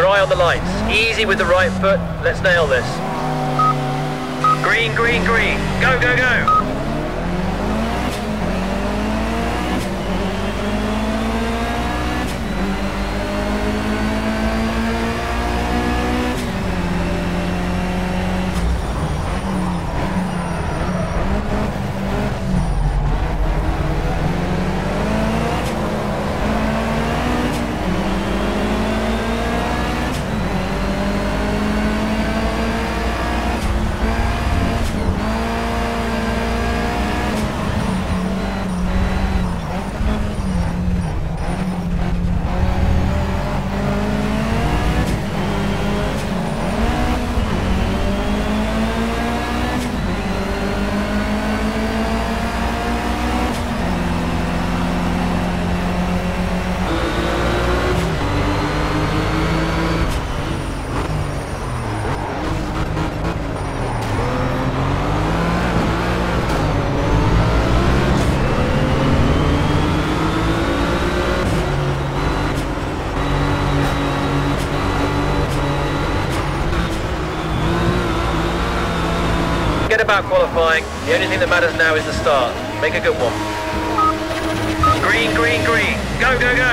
your eye on the lights. Easy with the right foot. Let's nail this. Green, green, green. Go, go, go. Forget about qualifying. The only thing that matters now is the start. Make a good one. Green, green, green. Go, go, go.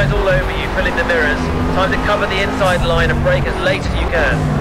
Guy's all over you, filling the mirrors. Time to cover the inside line and brake as late as you can.